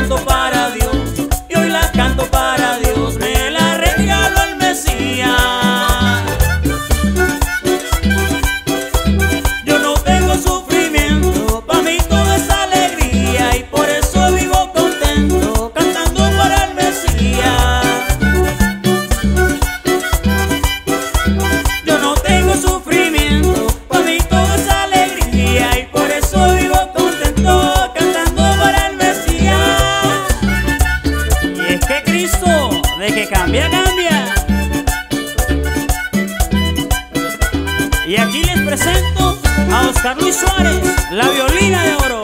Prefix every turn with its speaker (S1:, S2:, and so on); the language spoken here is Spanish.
S1: canto para Dios, y hoy las canto para Dios, me la regaló el Mesías. Yo no tengo sufrimiento, para mí todo es alegría y por eso vivo contento, cantando para el Mesías. Yo no cambia, cambia. Y aquí les presento a Oscar Luis Suárez, la violina de oro.